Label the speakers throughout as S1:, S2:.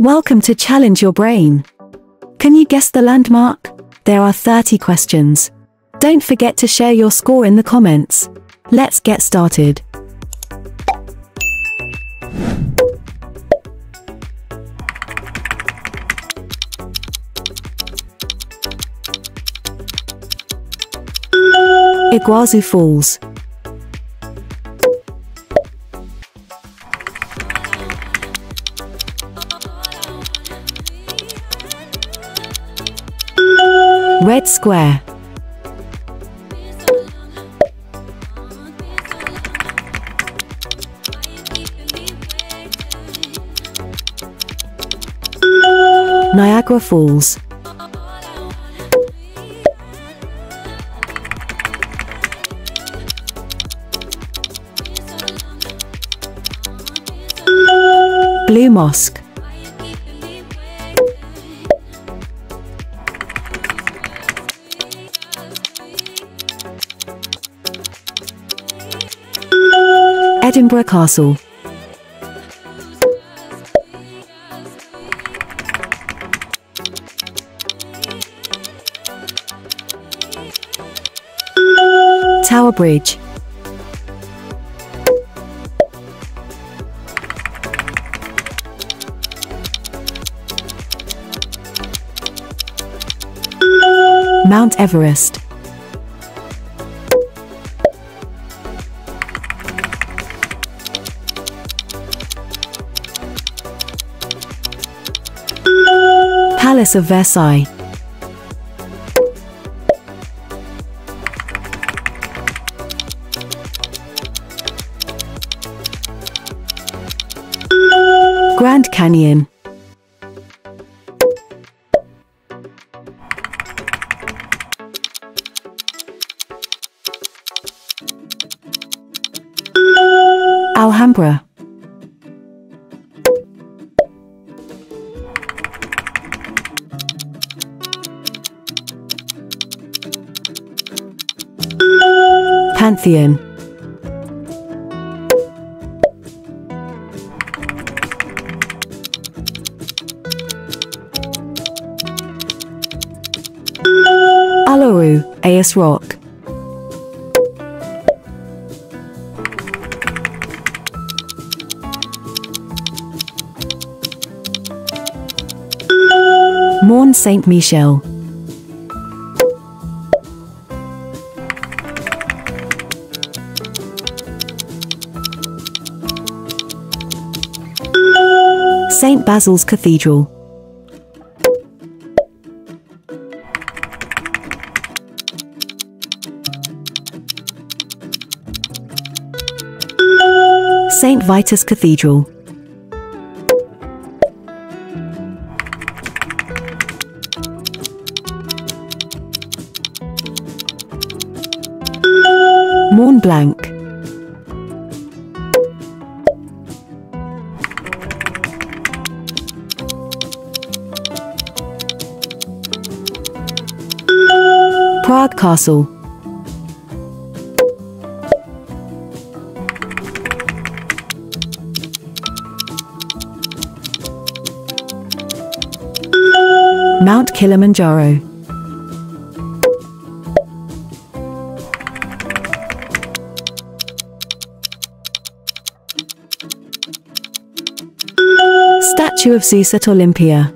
S1: Welcome to Challenge Your Brain. Can you guess the landmark? There are 30 questions. Don't forget to share your score in the comments. Let's get started. Iguazu Falls. Red Square. Niagara Falls. Blue Mosque. Edinburgh Castle. Tower Bridge. Mount Everest. Palace of Versailles. Grand Canyon. Alhambra. Pantheon. Uluru, Ayers Rock. Mont Saint Michel. Basil's Cathedral. St. Vitus Cathedral. Mont Blanc. Castle. Mount Kilimanjaro. Statue of Zeus at Olympia.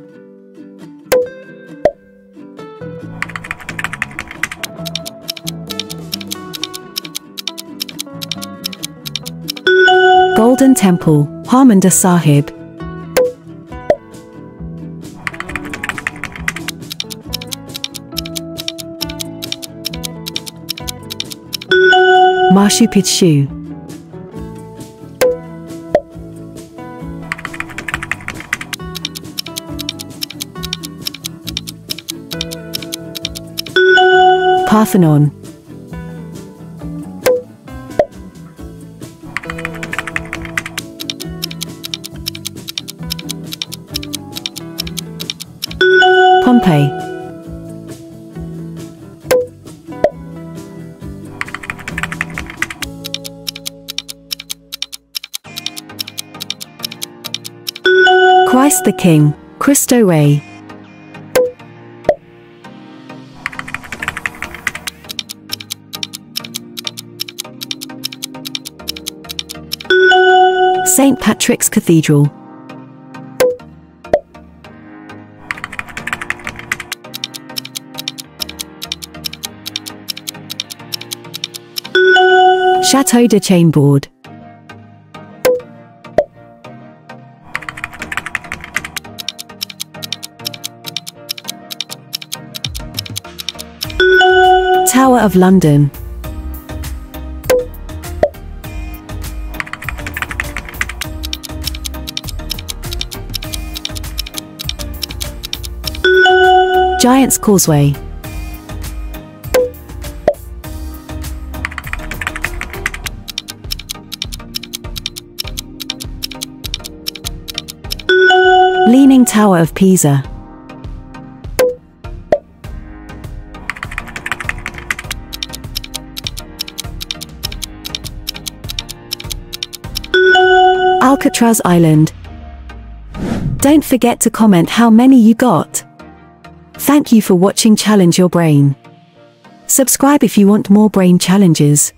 S1: Temple, Harmandir Sahib. Machu Picchu. Parthenon. The King, Cristo Rey. St. Patrick's Cathedral. Chateau de Chambord. Tower of London. Giant's Causeway. Leaning Tower of Pisa. Alcatraz Island. Don't forget to comment how many you got. Thank you for watching Challenge Your Brain. Subscribe if you want more brain challenges.